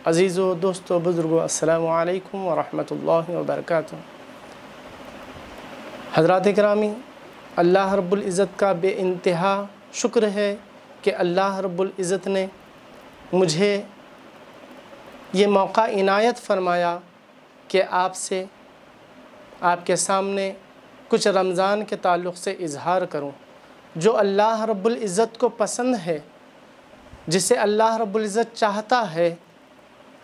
अज़ीज़ दोस्तों बुज़ुर्गों असलकम वरहमल वबरक हज़रत करामी अल्लाह रब्बुल-इज़्ज़त का बे इंतहा शुक्र है कि अल्लाह रब्बुल-इज़्ज़त ने मुझे ये मौका इनायत फरमाया कि आपसे आपके सामने कुछ रमज़ान के ताल्लुक़ से इजहार करूँ जो अल्लाह रब्बुल-इज़्ज़त को पसंद है जिसे अल्लाह रब्बुल-इज़्ज़त चाहता है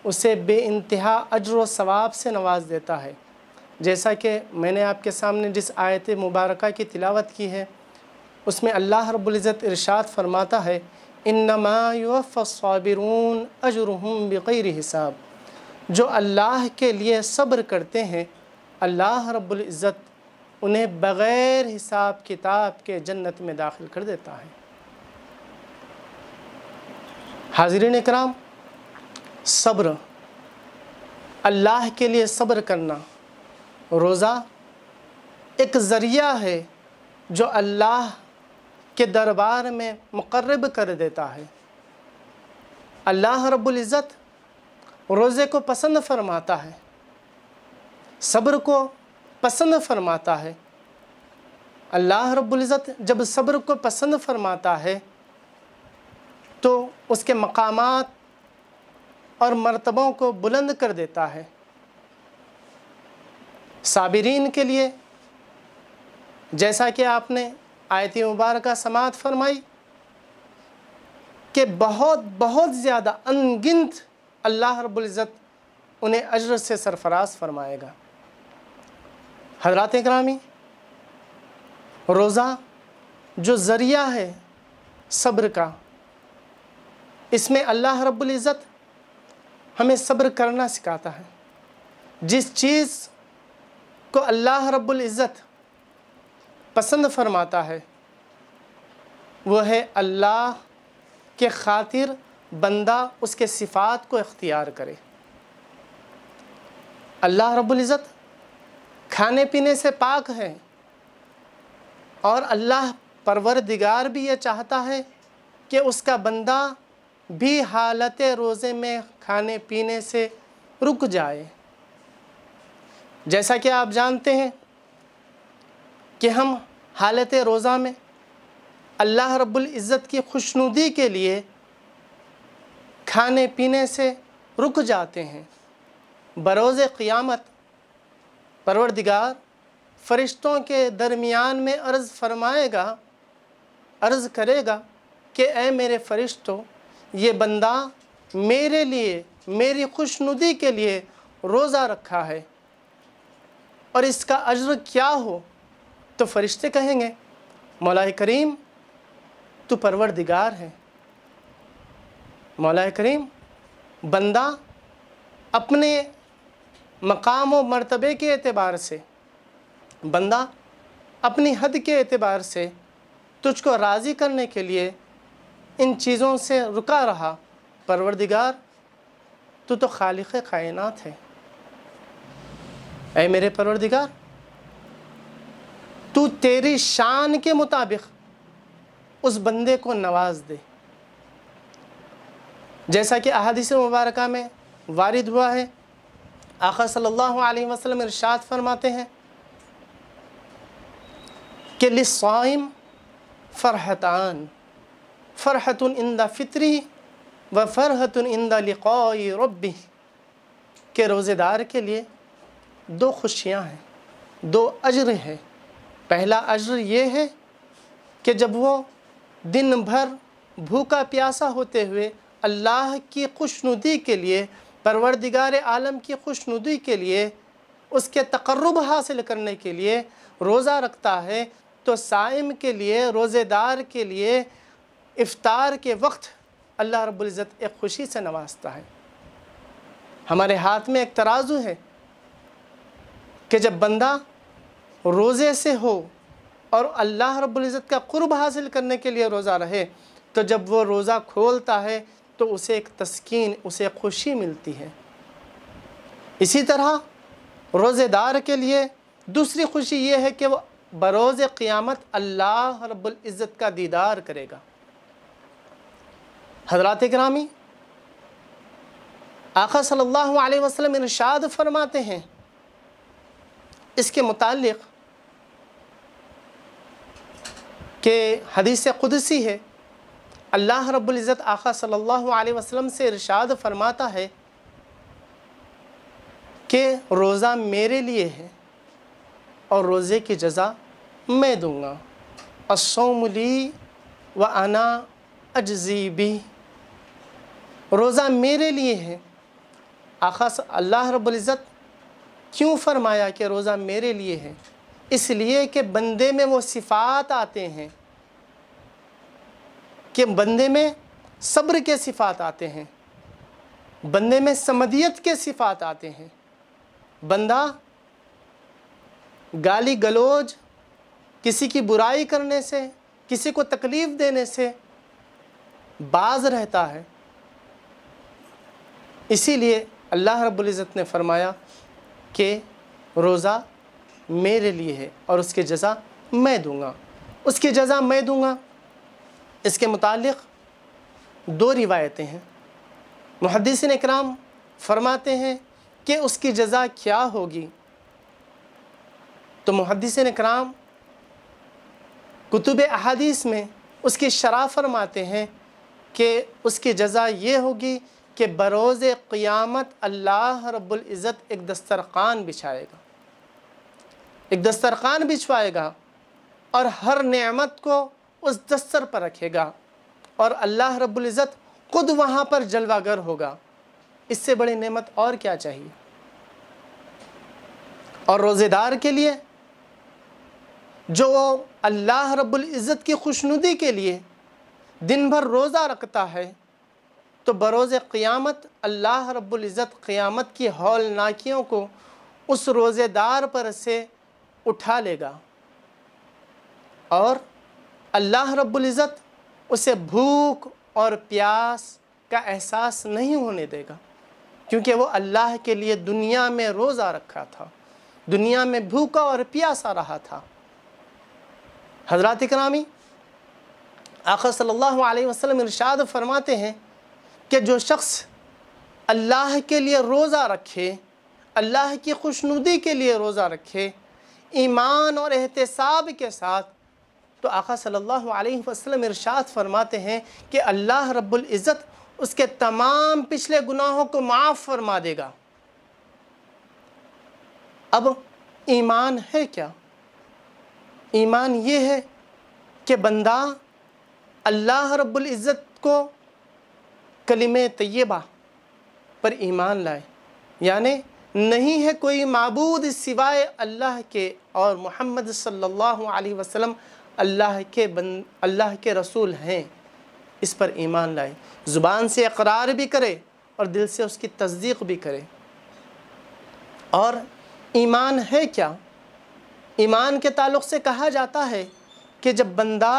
उसे बे इंतहा अज्र व सवाब से नवाज़ देता है। जैसा कि मैंने आपके सामने जिस आयत मुबारक की तिलावत की है, उसमें अल्लाह रब्बुल-इज़्ज़त इरशाद फरमाता है, इन्नमा युफ़ाबिरून अजरहम बग़ैर हिसाब। जो अल्लाह के लिए सब्र करते हैं, अल्लाह रब्बुल-इज़्ज़त उन्हें बग़ैर हिसाब किताब के जन्नत में दाखिल कर देता है। हाजिर कराम सब्र। अल्लाह के लिए सब्र करना। रोज़ा एक ज़रिया है जो अल्लाह के दरबार में मुकर्रब कर देता है। अल्लाह रब्बुल-इज़्ज़त रोज़े को पसंद फरमाता है। सब्र को पसंद फरमाता है। अल्लाह रब्बुल-इज़्ज़त जब सब्र को पसंद फरमाता है तो उसके मकामात और मरतबों को बुलंद कर देता है। साबिरीन के लिए, जैसा कि आपने आयत मुबारक समात फरमाई, कि बहुत बहुत ज़्यादा अनगिनत अल्लाह रब्बुल-इज़्ज़त उन्हें अजर से सरफराज फरमाएगा। हजरात करामी रोज़ा जो ज़रिया है सब्र का, इसमें अल्लाह रब्बुल-इज़्ज़त हमें सब्र करना सिखाता है। जिस चीज़ को अल्लाह रब्बुल-इज़्ज़त पसंद फरमाता है वह है अल्लाह के खातिर बंदा उसके सिफ़ात को इख्तियार करे। अल्लाह रब्बुल-इज़्ज़त खाने पीने से पाक है और अल्लाह परवरदिगार भी ये चाहता है कि उसका बंदा भी हालत रोज़े में खाने पीने से रुक जाए। जैसा कि आप जानते हैं कि हम हालत रोज़ा में अल्लाह रब्बुल इज़्ज़त की खुशनुदी के लिए खाने पीने से रुक जाते हैं। बरोज़ क़ियामत परवरदिगार फ़रिश्तों के दरमियान में अर्ज़ फरमाएगा, अर्ज़ करेगा कि ए मेरे फ़रिश्तों ये बंदा मेरे लिए, मेरी खुशनुदी के लिए रोज़ा रखा है। और इसका अज्र क्या हो तो फरिश्ते कहेंगे मौला करीम, तू परवरदिगार है। मौला करीम, बंदा अपने मकाम व मरतबे के अतबार से, बंदा अपनी हद के अतबार से तुझको राज़ी करने के लिए इन चीज़ों से रुका रहा। परवरदिगार, तू तो खालिक कायनात है। ऐ मेरे परवरदिगार, तू तेरी शान के मुताबिक उस बंदे को नवाज़ दे। जैसा कि अहादिस मुबारक में वारिद हुआ है, आका सल्लल्लाहु अलैहि वसल्लम इरशाद फरमाते हैं कि लिस्साइम फ़रहतान। फ़रहतुन इंदा फ़ित्री व फ़रहतुन इंदा लिक़ाई रब्बी। के रोज़ेदार के लिए दो खुशियाँ हैं, दो अज्र हैं। पहला अज्र ये है कि जब वो दिन भर भूखा प्यासा होते हुए अल्लाह की खुशनुदी के लिए, परवरदिगार आलम की खुशनुदी के लिए, उसके तकर्रब हासिल करने के लिए रोज़ा रखता है तो साइम के लिए, रोज़ेदार के लिए इफ़ार के वक्त अल्लाह रब्ज़त एक खुशी से नवाजता है। हमारे हाथ में एक तराजू है कि जब बंदा रोज़े से हो और अल्लाह रब्ज़त का क़ुर्ब हासिल करने के लिए रोज़ा रहे तो जब वो रोज़ा खोलता है तो उसे एक तस्कीन, उसे खुशी मिलती है। इसी तरह रोज़ेदार के लिए दूसरी खुशी ये है कि वह बरोज़ क़ियामत अल्लाह रब्ज़त का दीदार करेगा। हज़रत करामी आका सल्लल्लाहु अलैहि वसल्लम इरशाद फरमाते हैं, इसके मुतालिक के हदीस कुदसी है, अल्लाह रब्ज़त आका सल्लल्लाहु अलैहि वसल्लम से इरशाद फरमाता है कि रोज़ा मेरे लिए है और रोज़े की जज़ा मैं दूँगा। असोमली व अना अजजीबी रोज़ा मेरे लिए है। आखा अल्लाह रब्ज़त क्यों फरमाया कि रोज़ा मेरे लिए है? इसलिए कि बंदे में वो सिफ़ात आते हैं कि बंदे में सब्र के सिफ़ात आते हैं, बंदे में समदियत के सिफ़ात आते हैं। बंदा गाली गलोज, किसी की बुराई करने से, किसी को तकलीफ़ देने से बाज रहता है। इसीलिए अल्लाह रब्ज़त ने फरमाया कि रोज़ा मेरे लिए है और उसकी जज़ा मैं दूँगा। उसकी जज़ा मैं दूँगा। इसके मुतालिक दो रिवायतें हैं। मुहदसिन इकराम फरमाते हैं कि उसकी जज़ा क्या होगी? तो मुहदसिन कराम कुतुब अहादीस में उसकी शरा फरमाते हैं कि उसकी जज़ा ये होगी कि बरोज़ क़ियामत अल्लाह रब्ज़त एक दस्तरखान बिछाएगा। एक दस्तरखान बिछवाएगा और हर नेमत को उस दस्तर पर रखेगा और अल्लाह रब्ज़त ख़ुद वहाँ पर जलवागर होगा। इससे बड़ी नेमत और क्या चाहिए? और रोज़ेदार के लिए? जो अल्लाह रब्बुल इज़्ज़त की खुशनुदी के लिए दिन भर रोज़ा रखता है तो बरोज़ क़ियामत अल्लाह रब्बुल इज़्ज़त क़ियामत की हौलनाकियों को उस रोज़ेदार पर से उठा लेगा। और अल्लाह रब्बुल इज़्ज़त उसे भूख और प्यास का एहसास नहीं होने देगा, क्योंकि वो अल्लाह के लिए दुनिया में रोज़ा रखा था, दुनिया में भूखा और प्यासा रहा था। हज़रत करामी आखिर सल्लल्लाहु अलैहि वसल्लम इरशाद फरमाते हैं कि जो शख्स अल्लाह के लिए रोज़ा रखे, अल्लाह की खुशनुदी के लिए रोज़ा रखे, ईमान और एहतसाब के साथ तो आका सल्लल्लाहु अलैहि वसल्लम इरशाद फरमाते हैं कि अल्लाह रब्बुल इज़्ज़त उसके तमाम पिछले गुनाहों को माफ़ फरमा देगा। अब ईमान है क्या? ईमान ये है कि बंदा अल्लाह रब्बुल इज़्ज़त को कलिम तय्यबा पर ईमान लाए। यानि नहीं है कोई मबूद सिवाय अल्लाह के और मोहम्मद सल्लल्लाहु अलैहि वसल्लम अल्लाह के बन, अल्लाह के रसूल हैं। इस पर ईमान लाए। ज़ुबान से अकरार भी करे और दिल से उसकी तस्दीक भी करे। और ईमान है क्या? ईमान के ताल्लुक़ से कहा जाता है कि जब बंदा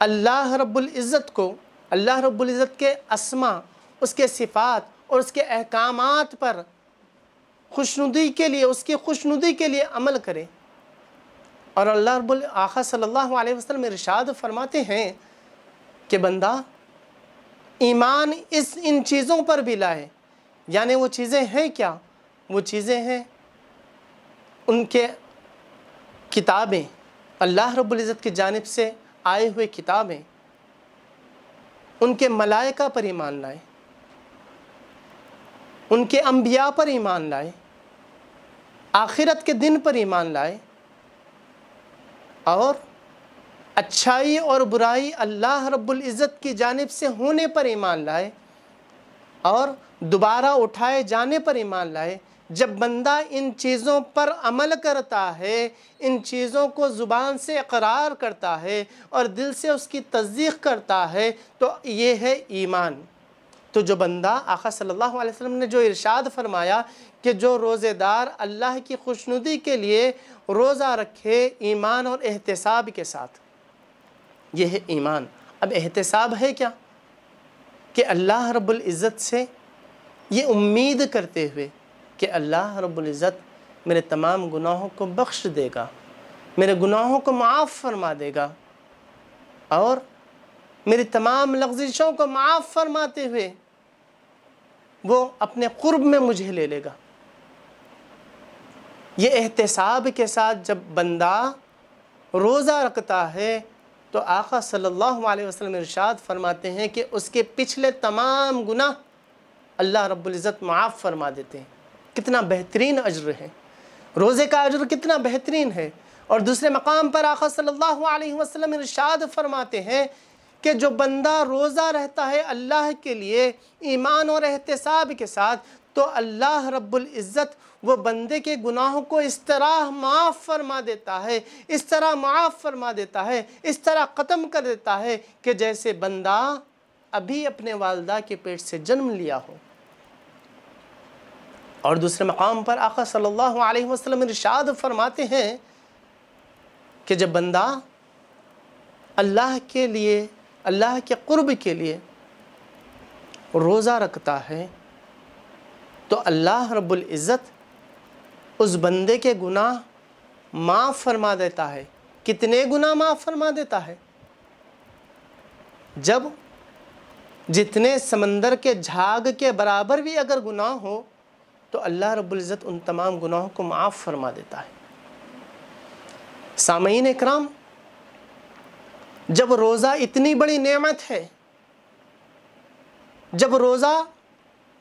अल्लाह रब्बुल इज़्ज़त को अल्लाह रब्बुल इज़्ज़त के असमा, उसके सिफ़ात और उसके अहकाम पर खुशनुदी के लिए, उसकी खुशनुदी के लिए अमल करें। और अल्लाह रब्बुल आखा सल्लल्लाहु अलैहि वसल्लम इरशाद फरमाते हैं कि बंदा ईमान इस, इन चीज़ों पर भी लाए। यानी वो चीज़ें हैं क्या? वो चीज़ें हैं उनके किताबें। अल्लाह रब्ज़त की जानब से आए हुए किताबें। उनके मलाइका पर ईमान लाए। उनके अम्बिया पर ईमान लाए। आखिरत के दिन पर ईमान लाए। और अच्छाई और बुराई अल्लाह रब्बुल इज़्ज़त की जानिब से होने पर ईमान लाए। और दोबारा उठाए जाने पर ईमान लाए। जब बंदा इन चीज़ों पर अमल करता है, इन चीज़ों को ज़ुबान से इकरार करता है और दिल से उसकी तस्दीक करता है तो ये है ईमान। तो जो बंदा, आका सल्लल्लाहु अलैहि वसल्लम ने जो इरशाद फरमाया कि जो रोज़ेदार अल्लाह की खुशनुदी के लिए रोज़ा रखे ईमान और एहतसाब के साथ। ये है ईमान। अब एहतसाब है क्या? कि अल्लाह रब्बुल इज़्ज़त से ये उम्मीद करते हुए कि अल्लाह रब्बुल इज़्ज़त मेरे तमाम गुनाहों को बख्श देगा, मेरे गुनाहों को माफ़ फरमा देगा और मेरी तमाम लफ्ज़िशों को माफ़ फरमाते हुए वो अपने क़ुर्ब में मुझे ले लेगा। ये एहतसाब के साथ जब बंदा रोज़ा रखता है तो आका सल्लल्लाहु अलैहि वसल्लम इरशाद फरमाते हैं कि उसके पिछले तमाम गुनाह अल्लाह रब्बुल इज़्ज़त माफ़ फरमा देते हैं। कितना बेहतरीन अज्र है। रोज़े का अज्र कितना बेहतरीन है। और दूसरे मकाम पर आका सल्लल्लाहु अलैहि वसल्लम इरशाद फरमाते हैं कि जो बंदा रोज़ा रहता है अल्लाह के लिए, ईमान और एहतसाब के साथ तो अल्लाह रब्बुल इज़्ज़त वो बंदे के गुनाहों को इस तरह माफ़ फरमा देता है, इस तरह माफ़ फरमा देता है, इस तरह ख़त्म कर देता है कि जैसे बंदा अभी अपने वालदा के पेट से जन्म लिया हो। और दूसरे मकाम पर आका सल्लल्लाहु अलैहि वसल्लम इरशाद फरमाते हैं कि जब बंदा अल्लाह के लिए, अल्लाह के क़ुरब के लिए रोज़ा रखता है तो अल्लाह रब्बुल इज़्ज़त उस बंदे के गुनाह माफ़ फरमा देता है। कितने गुनाह माफ़ फरमा देता है? जब जितने समंदर के झाग के बराबर भी अगर गुनाह हो तो अल्लाह रब्बुल इज़्ज़त उन तमाम गुनाहों को माफ़ फरमा देता है। सामीन इकराम, जब रोज़ा इतनी बड़ी नेमत है, जब रोज़ा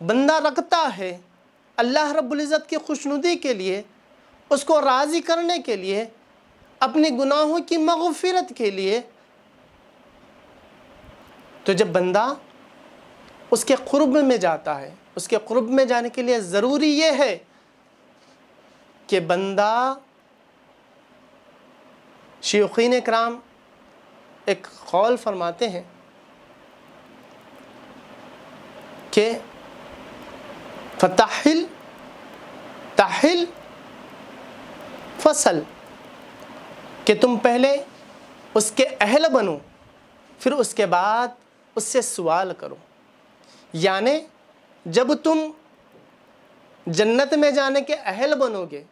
बंदा रखता है अल्लाह रब्बुल इज़्ज़त की खुशनुदी के लिए, उसको राज़ी करने के लिए, अपने गुनाहों की मगफ़रत के लिए तो जब बंदा उसके क़ुर्ब में जाता है उसके क़ुर्ब में जाने के लिए ज़रूरी ये है कि बंदा शेखीन कराम एक कौल फरमाते हैं कि फ़ताहिल, ताहिल, फ़सल, कि तुम पहले उसके अहल बनो, फिर उसके बाद उससे सवाल करो। यानि जब तुम जन्नत में जाने के अहल बनोगे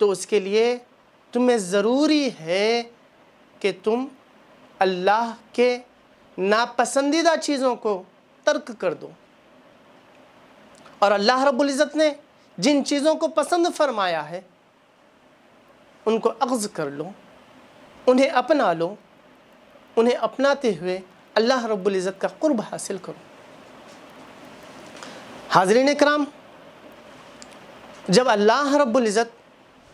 तो उसके लिए तुम्हें ज़रूरी है कि तुम अल्लाह के नापसंदीदा चीज़ों को तर्क कर दो। और अल्लाह रब्बुल इज़्ज़त ने जिन चीज़ों को पसंद फरमाया है, उनको अख्ज़ कर लो, उन्हें अपना लो, उन्हें अपनाते हुए अल्लाह रब्बुल इज़्ज़त का क़ुर्ब हासिल करो। हाजरीन कराम जब अल्लाह रब्बुल इज़्ज़त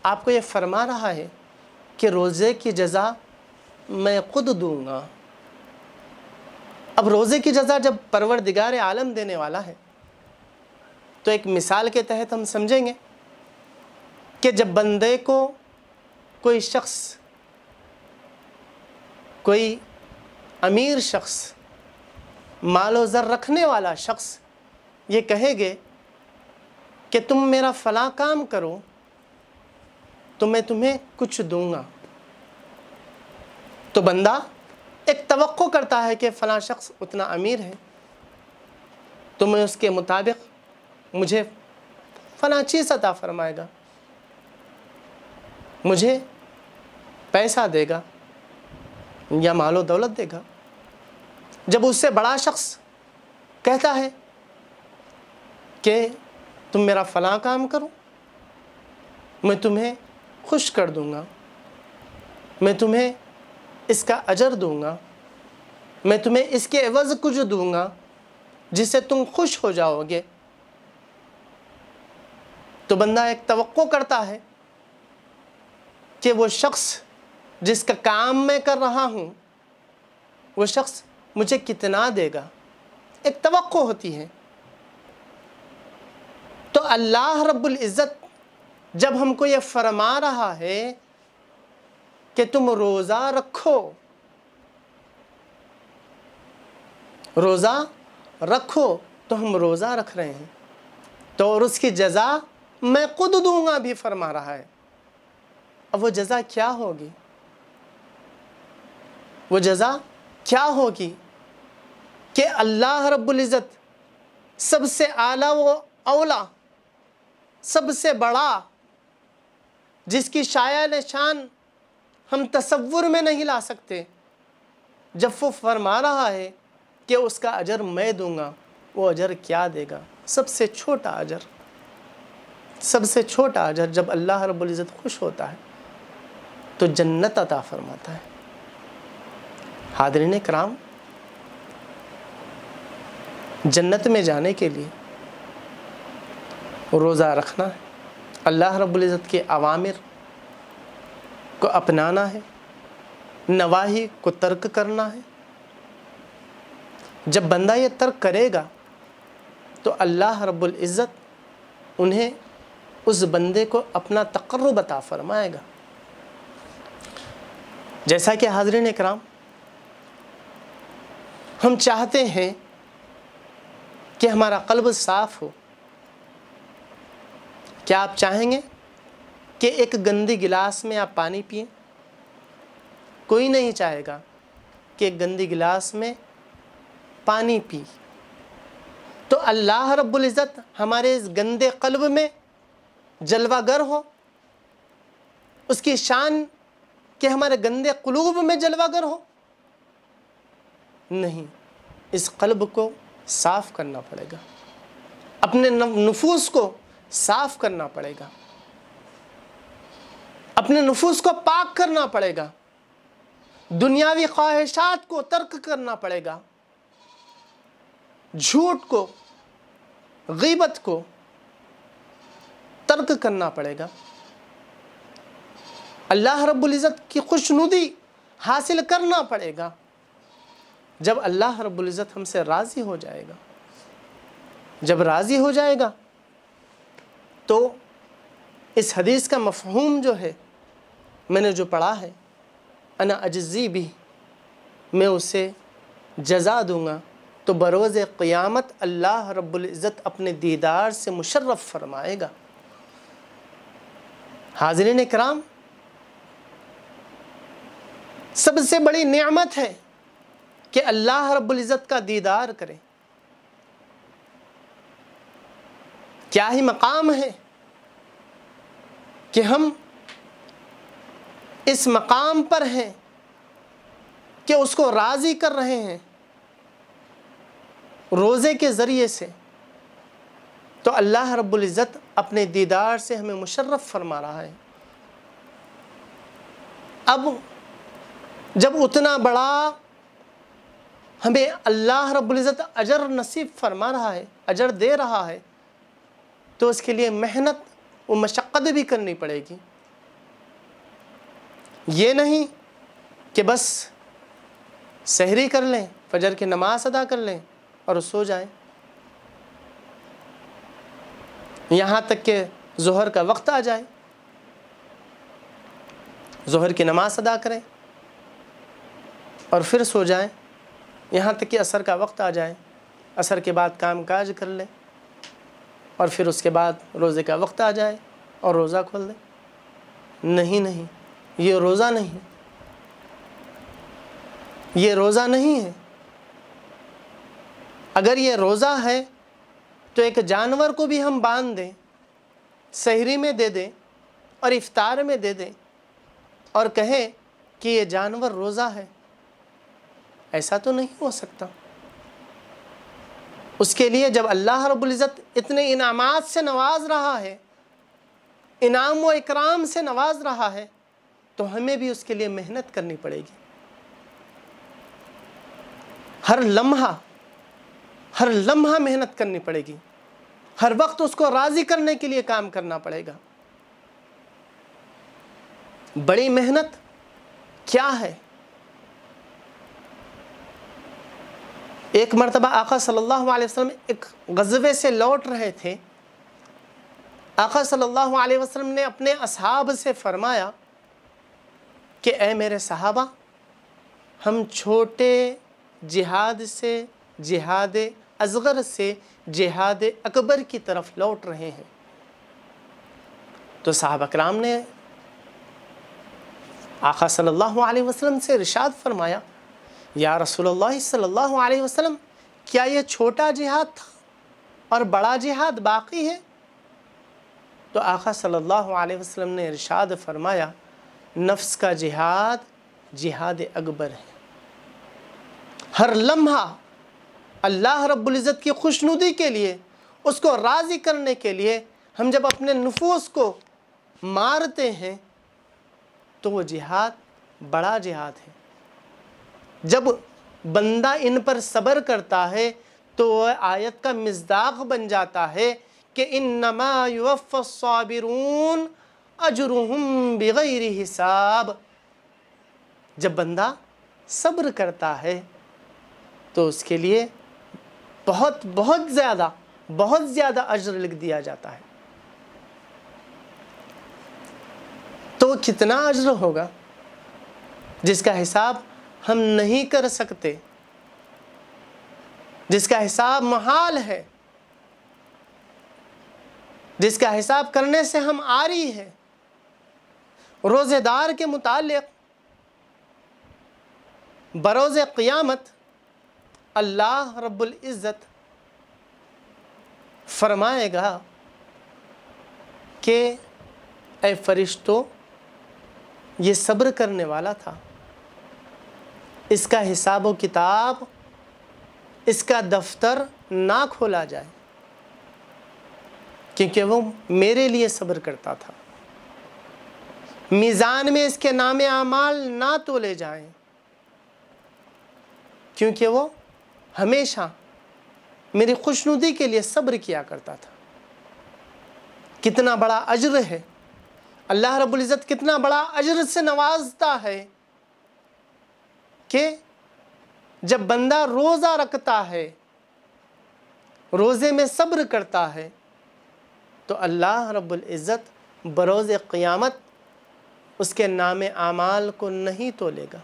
आपको ये फरमा रहा है कि रोज़े की जज़ा मैं ख़ुद दूँगा, अब रोज़े की जज़ा जब परवरदिगार आलम देने वाला है तो एक मिसाल के तहत हम समझेंगे कि जब बंदे को कोई शख्स, कोई अमीर शख्स, मालो ज़र रखने वाला शख्स ये कहेगे कि तुम मेरा फ़ला काम करो तो मैं तुम्हें कुछ दूँगा। तो बंदा एक तवक्को करता है कि फ़ला शख्स उतना अमीर है। तो मैं उसके मुताबिक मुझे फ़ला चीज़ अता फरमाएगा, मुझे पैसा देगा या मालो दौलत देगा। जब उससे बड़ा शख्स कहता है कि तुम मेरा फ़लाँ काम करो। मैं तुम्हें खुश कर दूँगा। मैं तुम्हें इसका अजर दूँगा। मैं तुम्हें इसके एवज़ कुछ दूँगा, जिससे तुम खुश हो जाओगे। तो बंदा एक तवक्को करता है कि वो शख्स जिसका काम मैं कर रहा हूँ, वो शख्स मुझे कितना देगा। एक तवक्को होती है। तो अल्लाह रब्बुल इज़्ज़त जब हमको ये फरमा रहा है कि तुम रोज़ा रखो रोज़ा रखो तो हम रोज़ा रख रहे हैं। तो और उसकी जज़ा मैं खुद दूँगा भी फरमा रहा है। अब वो जज़ा क्या होगी? वो जज़ा क्या होगी कि अल्लाह रब्बुल इज़्ज़त सबसे आला वो अवला सबसे बड़ा, जिसकी शाया निशान हम तसव्वुर में नहीं ला सकते। जब वो फरमा रहा है कि उसका अजर मैं दूँगा, वो अजर क्या देगा? सबसे छोटा अजर। सबसे छोटा अजर जब अल्लाह रब्बुल इज़्ज़त खुश होता है तो जन्नत अता फरमाता है। हादरीन कराम जन्नत में जाने के लिए रोज़ा रखना है। अल्लाह रब्बुल इज़्ज़त के अवामिर को अपनाना है। नवाही को तर्क करना है। जब बंदा ये तर्क करेगा तो अल्लाह रब्बुल इज़्ज़त उन्हें उस बंदे को अपना तकर्रब अता फरमाएगा। जैसा कि हाजरीन कराम हम चाहते हैं कि हमारा कल्ब साफ़ हो क्या आप चाहेंगे कि एक गंदी गिलास में आप पानी पिए? कोई नहीं चाहेगा कि एक गंदी गिलास में पानी पी तो अल्लाह रब्बुल इज़्ज़त हमारे इस गंदे कल्ब में जलवागर हो। उसकी शान कि हमारे गंदे कुलूब में जलवागर हो। नहीं, इस कल्ब को साफ़ करना पड़ेगा। अपने नफूस को साफ़ करना पड़ेगा। अपने नफूस को पाक करना पड़ेगा। दुनियावी ख्वाहिशात को तर्क करना पड़ेगा। झूठ को, गीबत को तर्क करना पड़ेगा। अल्लाह रब्बुल इज़्ज़त की खुशनुदी हासिल करना पड़ेगा। जब अल्लाह रब्बुल इज़्ज़त हमसे राज़ी हो जाएगा। जब राज़ी हो जाएगा तो इस हदीस का मफहूम जो है, मैंने जो पढ़ा है, अना अज्जी भी, मैं उसे जजा दूँगा। तो बरोज़ क़यामत अल्लाह रब्बुल इज़्ज़त अपने दीदार से मुशर्रफ फरमाएगा। हाजरीन कराम सबसे बड़ी नेमत है कि अल्लाह रब्बुल इज़्ज़त का दीदार करें। क्या ही मकाम है कि हम इस मकाम पर हैं कि उसको राज़ी कर रहे हैं रोज़े के ज़रिए से। तो अल्लाह रब्बुल इज़्ज़त अपने दीदार से हमें मुशर्रफ फरमा रहा है। अब जब उतना बड़ा हमें अल्लाह रब्बुल इज़्ज़त अजर नसीब फरमा रहा है, अजर दे रहा है तो उसके लिए मेहनत व मशक्क़त भी करनी पड़ेगी। ये नहीं कि बस सहरी कर लें, फजर की नमाज़ अदा कर लें और सो जाएँ। यहाँ तक कि जहर का वक्त आ जाए, जहर की नमाज़ अदा करें और फिर सो जाएँ। यहाँ तक कि असर का वक्त आ जाए, असर के बाद काम काज कर लें। और फिर उसके बाद रोज़े का वक्त आ जाए और रोज़ा खोल दें। नहीं नहीं, ये रोज़ा नहीं ये रोज़ा नहीं है। अगर ये रोज़ा है तो एक जानवर को भी हम बाँध दें सहरी में दे दें और इफ्तार में दे दें और कहें कि ये जानवर रोज़ा है। ऐसा तो नहीं हो सकता। उसके लिए जब अल्लाह रब्बुल इज़्ज़त इतने इनामात से नवाज़ रहा है, इनाम व इकराम से नवाज़ रहा है तो हमें भी उसके लिए मेहनत करनी पड़ेगी। हर लम्हा हर लम्हा मेहनत करनी पड़ेगी। हर वक्त उसको राज़ी करने के लिए काम करना पड़ेगा। बड़ी मेहनत क्या है? एक मरतबा आका सल्लल्लाहु अलैहि वसल्लम एक गजबे से लौट रहे थे। आका सल्लल्लाहु अलैहि वसल्लम ने अपने असहाब से फरमाया कि, ए मेरे सहाबा, हम छोटे जिहाद से, जिहाद असगर से, जिहाद अकबर की तरफ़ लौट रहे हैं। तो साहब अकराम ने आका सल्लल्लाहु अलैहि वसल्लम से इरशाद फरमाया या रसूलुल्लाह सल्लल्लाहु अलैहि वसल्लम, क्या ये छोटा जिहाद था और बड़ा जिहाद बाकी है? तो आका सल्लल्लाहु अलैहि वसल्लम ने इरशाद फरमाया, नफ्स का जिहाद जिहाद अकबर है। हर लम्हा अल्लाह रब्बुल इज़्ज़त की खुशनुदी के लिए, उसको राज़ी करने के लिए हम जब अपने नफूस को मारते हैं तो वो जिहाद बड़ा जिहाद है। जब बंदा इन पर सब्र करता है तो वह आयत का मजदाक बन जाता है कि इन नमाबिरून अजरुहम बग़ैर हिसाब। जब बंदा सब्र करता है तो उसके लिए बहुत बहुत ज़्यादा बहुत ज़्यादा अजर लिख दिया जाता है। तो कितना अजर होगा? जिसका हिसाब हम नहीं कर सकते। जिसका हिसाब महाल है, जिसका हिसाब करने से हम आ रही है, रोज़ेदार के मुतालिक, बरोज़ क़ियामत, अल्लाह रब्बुल इज़्ज़त फरमाएगा कि ए फरिश्तों, ये सब्र करने वाला था। इसका हिसाब व किताब, इसका दफ्तर ना खोला जाए, क्योंकि वो मेरे लिए सब्र करता था। मीज़ान में इसके नाम आमाल ना तोले जाएँ, क्योंकि वो हमेशा मेरी खुशनुदी के लिए सब्र किया करता था। कितना बड़ा अजर है, अल्लाह रब्बुल इज़्ज़त कितना बड़ा अजर से नवाजता है। कि जब बंदा रोज़ा रखता है, रोज़े में सब्र करता है तो अल्लाह रब्बुल इज़्ज़त बरोज़ क़ियामत उसके नाम आमाल को नहीं तोलेगा।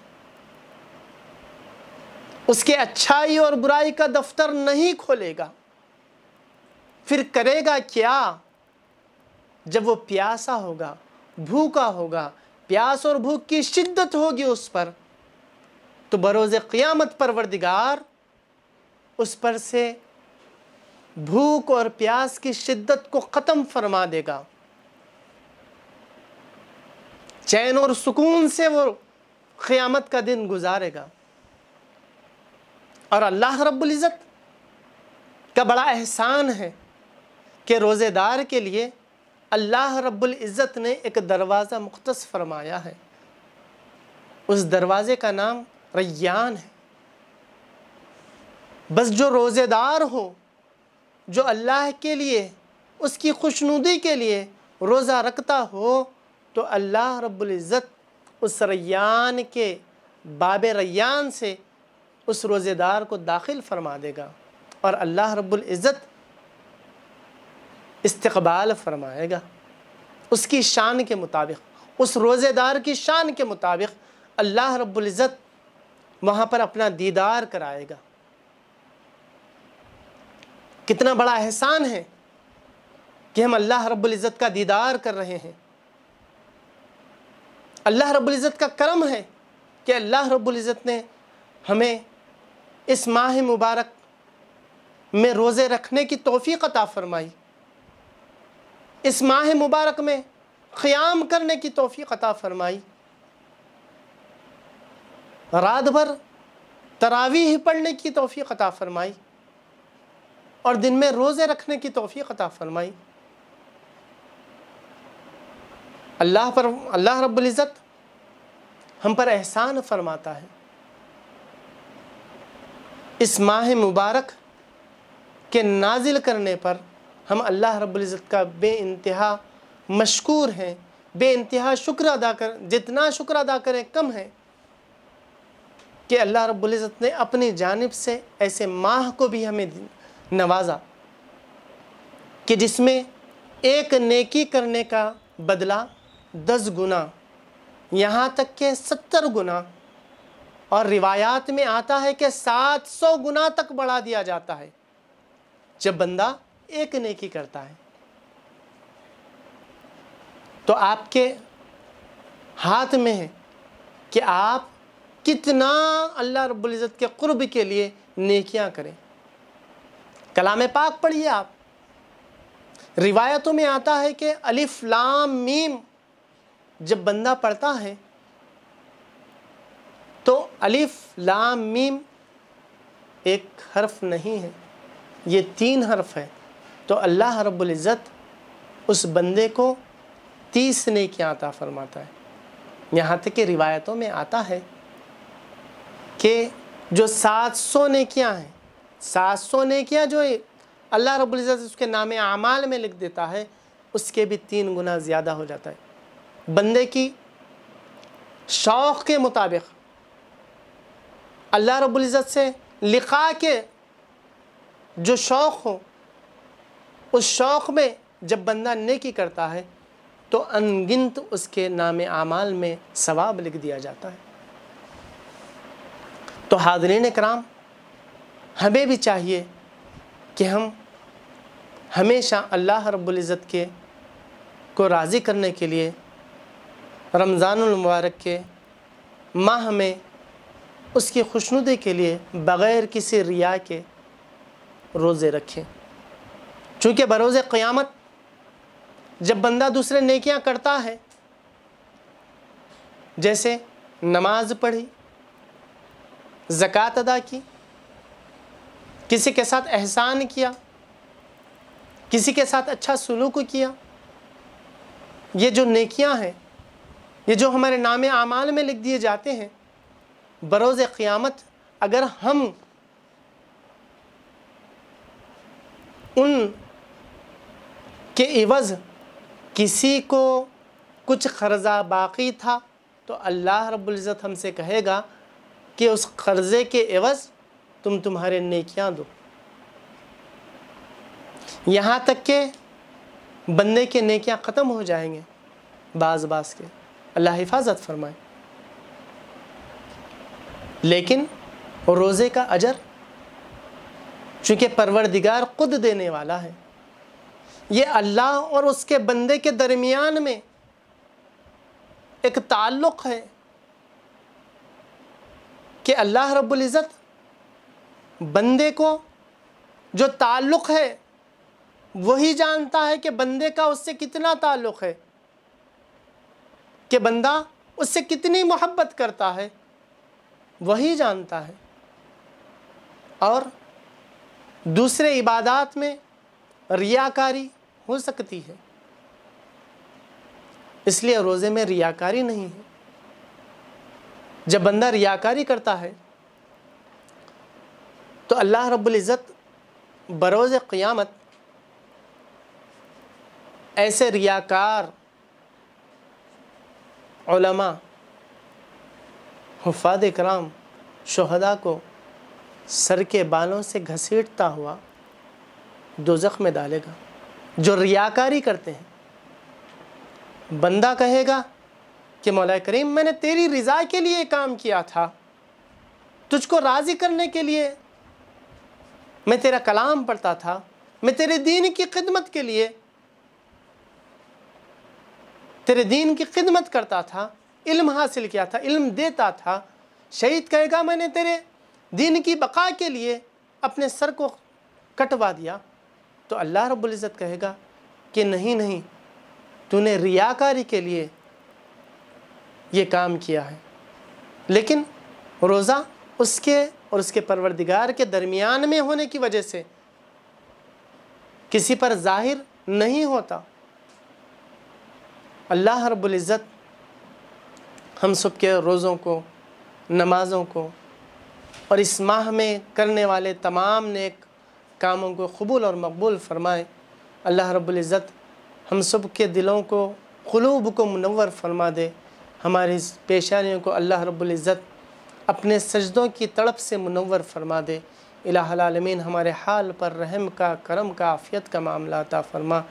उसके अच्छाई और बुराई का दफ्तर नहीं खोलेगा। फिर करेगा क्या? जब वो प्यासा होगा, भूखा होगा, प्यास और भूख की शिद्दत होगी उस पर तो बरोज़ क़ियामत परवरदिगार, उस पर से भूख और प्यास की शिद्दत को ख़त्म फरमा देगा। चैन और सुकून से वो क़ियामत का दिन गुजारेगा। और अल्लाह रब्बुल इज़्ज़त का बड़ा एहसान है कि रोज़ेदार के लिए अल्लाह रब्बुल इज़्ज़त ने एक दरवाज़ा मुख्त फरमाया है। उस दरवाज़े का नाम रैयान है। बस जो रोज़ेदार हो, जो अल्लाह के लिए, उसकी खुशनुदी के लिए रोज़ा रखता हो तो अल्लाह रब्बुल इज़्ज़त उस रैयान के बाब रैयान से उस रोज़ेदार को दाखिल फरमा देगा और अल्लाह रब्बुल इज़्ज़त इस्तकबाल फरमाएगा। उसकी शान के मुताबिक, उस रोज़ेदार की शान के मुताबिक अल्लाह रब्बुल इज़्ज़त वहाँ पर अपना दीदार कराएगा। कितना बड़ा एहसान है कि हम अल्लाह रब्बुल इज़्ज़त का दीदार कर रहे हैं। अल्लाह रब्बुल इज़्ज़त का करम है कि अल्लाह रब्बुल इज़्ज़त ने हमें इस माह मुबारक में रोज़े रखने की तोफ़ी अता फ़रमाई। इस माह मुबारक में क़याम करने की तोफ़ी अता फ़रमाई। रात भर तरावी पढ़ने की तोफ़ी अता फ़रमाई और दिन में रोज़े रखने की तोफ़ी अता फ़रमाई। अल्लाह पर, अल्लाह रब्बुल इज़्ज़त हम पर एहसान फरमाता है। इस माह मुबारक के नाजिल करने पर हम अल्लाह रब्बुल इज़्ज़त का बे इंतहा मशकूर हैं बे इंतहा शुक्र अदा कर, जितना शुक्र अदा करें कम है। कि अल्लाह रब्ज़त ने अपनी जानब से ऐसे माह को भी हमें नवाजा कि जिसमें एक नेकी करने का बदला दस गुना, यहाँ तक के सत्तर गुना, और रिवायात में आता है कि सात सौ गुना तक बढ़ा दिया जाता है, जब बंदा एक नेकी करता है। तो आपके हाथ में है कि आप कितना अल्लाह रब्बुल इज़्ज़त के क़ुर्ब के लिए नेकियाँ करें। कलाम पाक पढ़िए आप। रिवायतों में आता है कि अलिफ लाम मीम जब बंदा पढ़ता है तो अलिफ लाम मीम एक हर्फ नहीं है, ये तीन हर्फ है। तो अल्लाह रब्बुल इज़्ज़त उस बंदे को तीस ने आता फरमाता है। यहाँ तक कि रिवायतों में आता है कि जो सात सौ नेकियाँ हैं, सात सौ नेकियाँ जो अल्लाह रब्बुल इज़्ज़त उसके नाम आमाल में लिख देता है, उसके भी तीन गुना ज़्यादा हो जाता है। बंदे की शौक़ के मुताबिक अल्लाह रब्बुल इज़्ज़त से लिखा के जो शौक़ हो, उस शौक़ में जब बंदा नेकी करता है तो अनगिनत उसके नाम आमाल में सवाब लिख दिया जाता है। तो हाजरीन कराम हमें भी चाहिए कि हम हमेशा अल्लाह रब्बुल इज़्ज़त के, को राज़ी करने के लिए, रमज़ानुल मुबारक के माह में उसकी खुशनुदी के लिए बग़ैर किसी रिया के रोज़े रखें। चूँकि बरोज़ क़यामत, जब बंदा दूसरे नेकियाँ करता है, जैसे नमाज़ पढ़ी ज़क़़त अदा की? किसी के साथ एहसान किया? किसी के साथ अच्छा सलूक किया? ये जो नेकियाँ हैं, ये जो हमारे नाम आमाल में लिख दिए जाते हैं, बरोज़ क़ियामत अगर हम उन के इवज़ किसी को कुछ कर्ज़ा बाकी था तो अल्लाह रब्बुल इज़्ज़त हमसे कहेगा कि उस कर्ज़े के एवज़ तुम तुम्हारे नेकियाँ दो। यहाँ तक के बंदे के नेकियाँ ख़त्म हो जाएँगे, बाज बाज के। अल्लाह हिफाजत फरमाए। लेकिन रोज़े का अजर चूँकि परवरदिगार खुद देने वाला है, ये अल्लाह और उसके बंदे के दरमियान में एक ताल्लुक़ है। कि अल्लाह रब्बुल इज़्ज़त बंदे को जो ताल्लुक़ है, वही जानता है कि बंदे का उससे कितना ताल्लुक़ है, कि बंदा उससे कितनी मोहब्बत करता है, वही जानता है। और दूसरे इबादात में रियाकारी हो सकती है, इसलिए रोज़े में रियाकारी नहीं है। जब बंदा रियाकारी करता है तो अल्लाह रब्बुल इज़्ज़त बरोज़ क़ियामत ऐसे रियाकार हफाद कराम शहदा को सर के बालों से घसीटता हुआ दो में डालेगा। जो रियाकारी करते हैं, बंदा कहेगा कि मौला करीम, मैंने तेरी रज़ा के लिए काम किया था। तुझको राज़ी करने के लिए मैं तेरा कलाम पढ़ता था। मैं तेरे दीन की खिदमत के लिए, तेरे दीन की खिदमत करता था, इल्म हासिल किया था, इल्म देता था। शहीद कहेगा, मैंने तेरे दीन की बका के लिए अपने सर को कटवा दिया। तो अल्लाह रब्बुल इज़्ज़त कहेगा कि, नहीं नहीं, तूने रियाकारी के लिए ये काम किया है। लेकिन रोज़ा उसके और उसके परवरदिगार के दरमियान में होने की वजह से किसी पर ज़ाहिर नहीं होता। अल्लाह रब्बुल इज़्ज़त हम सब के रोज़ों को, नमाज़ों को और इस माह में करने वाले तमाम नेक कामों को कबूल और मकबूल फरमाए। अल्लाह रब्बुल इज़्ज़त हम सब के दिलों को, क़ुलूब को मुनवर फरमा दे। हमारी पेशानियों को अल्लाह रब्बुल इज़्ज़त अपने सजदों की तड़प से मुनवर फरमा दे। इलामीन हमारे हाल पर रहम का, करम का, आफ़ियत का मामला अता फ़रमा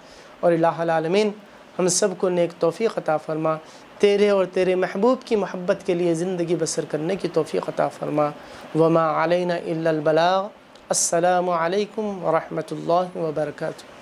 और इलामीन हम सबको नेक तोफ़ी अता फ़रमा। तेरे और तेरे महबूब की मोहब्बत के लिए ज़िंदगी बसर करने की तोफ़ी अता फ़रमा। वमा अलैना इल्लल बलाग। अस्सलामु वबरकातुहू